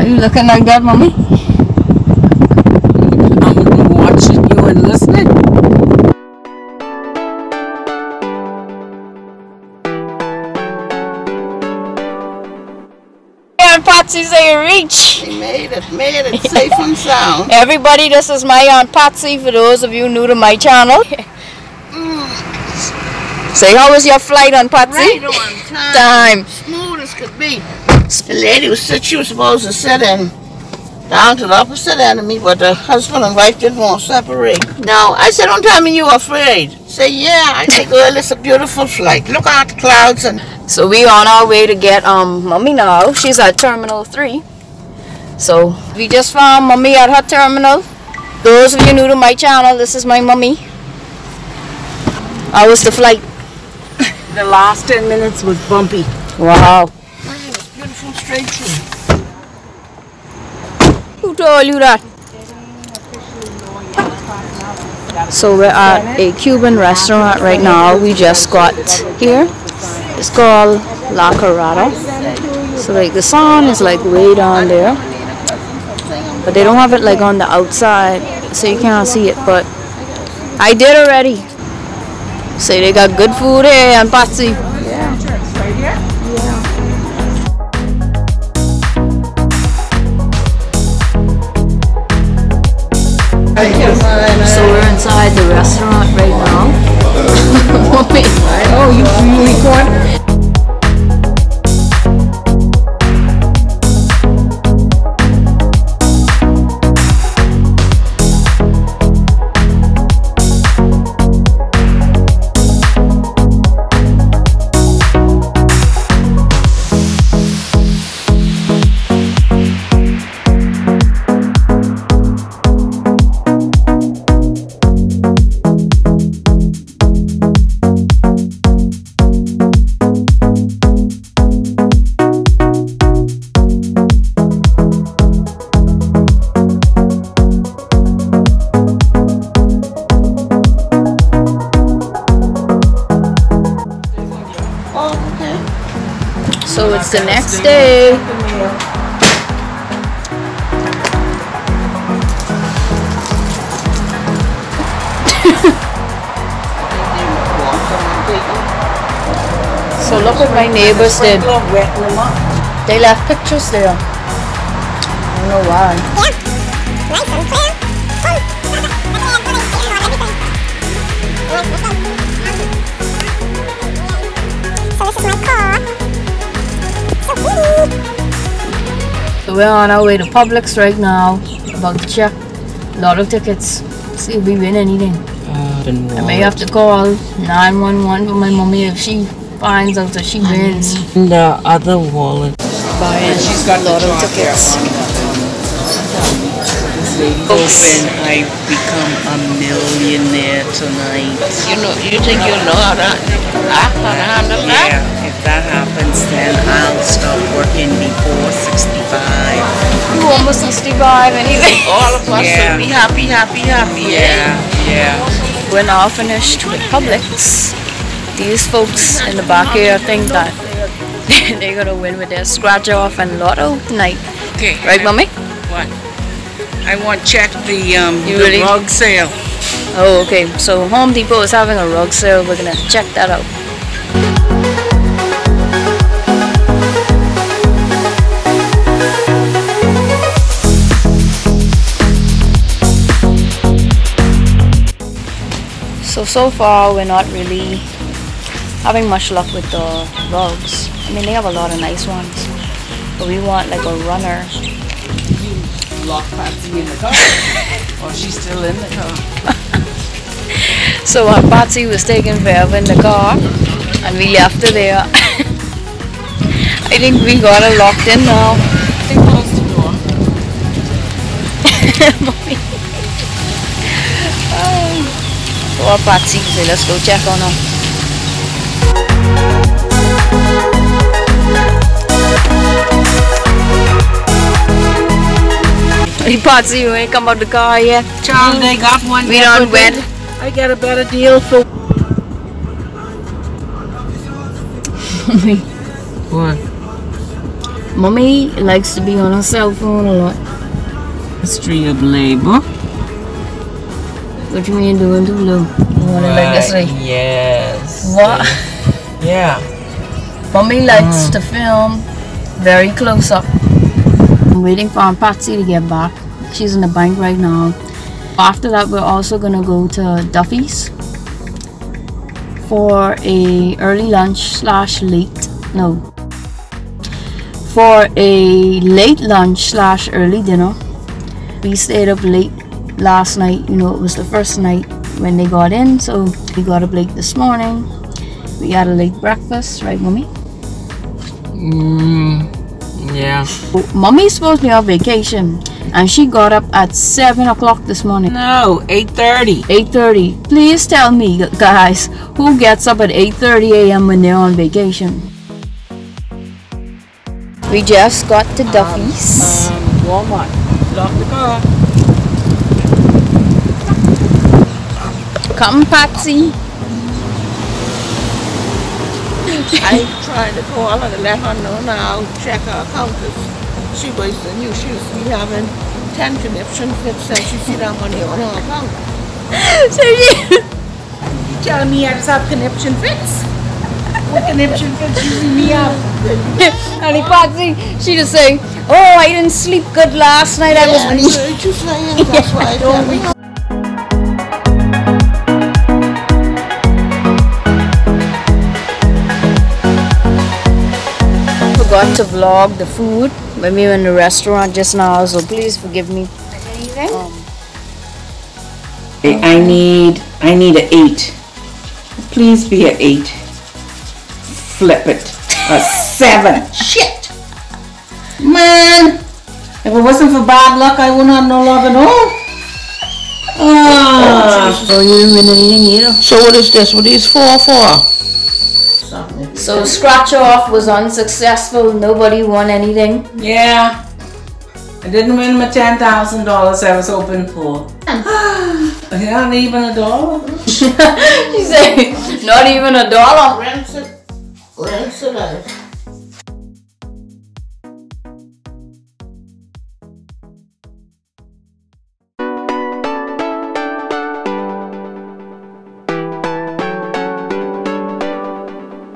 Why are you looking like that, mommy? I'm watching you and listening. Aunt Patsy say reach. She made it, made it safe and sound. Everybody, this is my Aunt Patsy for those of you new to my channel. Say, how was your flight, Aunt Patsy? Right on time. Time. Smooth as could be. The lady was sit, she was supposed to sit in down to the opposite end of me, but the husband and wife didn't want to separate. Now, I said, don't tell me you are afraid. Say, yeah. I say, girl, it's a beautiful flight. Look out the clouds and So we on our way to get um mommy now. She's at Terminal 3. So we just found mommy at her terminal. Those of you new to my channel, this is my mommy. How was the flight? The last 10 minutes was bumpy. Wow. It was beautiful straight through. Who told you that? So we're at a Cuban restaurant right now. We just got here. It's called La Carreta. So like the sun is like way down there. But they don't have it like on the outside. So you can't see it. But I did already. Say they got good food here and Patsy. So we're inside the restaurant right now. Oh, you, you record? So it's the next day. So look what my neighbors did. Wetting them up. They left pictures there. I don't know why. So we're on our way to Publix right now. About to check. A lot of tickets. See if we win anything. Uh, I may have to call 911 for my mommy if she finds out that she wins. The other wallet. Buying she's got a lot of tickets. Hoping I become a millionaire tonight. You know, you think you know how to act how to handle that? Yeah, if that happens, then I'll stop working before 65. You almost 65 anyway. All of us will be happy, happy, happy. Yeah, yeah. We're now finished with Publix. These folks in the back here think that they're gonna win with their scratch off and lotto tonight. Okay. Right, mommy? What? I want check the um You the really- rug sale. Oh, okay. So Home Depot is having a rug sale. We're gonna check that out. So, so far we're not really having much luck with the rugs. I mean, they have a lot of nice ones. But we want like a runner. Lock Patsy in the car. or she's still in the car. So uh, Patsy was taking forever in the car and we left her there. I think we got her locked in now. They closed the door. Mommy. Poor Patsy. So let's go check on her. Hey Patsy, you ain't come out the car yet. Child, they got one. We there don't for wed. I got a better deal for. What? Mommy likes to be on her cell phone a lot. History of labor. What you mean doing too low? You want it like this way? Yes. What? Yeah. Mommy likes mm. to film very close up. I'm waiting for Aunt Patsy to get back. She's in the bank right now. After that, we're also gonna go to Duffy's for a early lunch slash late no for a late lunch slash early dinner. We stayed up late last night. You know, it was the first night when they got in, so we got up late this morning. We had a late breakfast, right, mommy? Mm, yeah. Mommy's supposed to be on vacation, and she got up at seven o'clock this morning. No, 8.30. 8:30. Please tell me, guys, who gets up at 8:30 a.m. when they're on vacation? We just got to Duffy's. Um, Walmart. Lock the car. Come, Patsy. I tried to call her to let her know now, check her account. She was the new, she was be having 10 conniption fits and she see that money on her account. So she- telling me I just have conniption fits? What conniption fits you see me have? Honey, Patsy, she just say, "Oh, I didn't sleep good last night. I was." Yeah, saying, that's why I tell forgot to vlog the food when we were in the restaurant just now, so please forgive me. Anything? Um, I need, I need an eight. Please be an eight. Flip it. A seven. Shit! Man! If it wasn't for bad luck, I wouldn't have no love at all. Ah. Oh, you didn't win anything either. So what is this? What is four for? So scratch off was unsuccessful. Nobody won anything. Yeah. I didn't win my ten thousand dollars I was hoping for. yeah, not even a dollar. she said, not even a dollar. Rents it. Rents it out.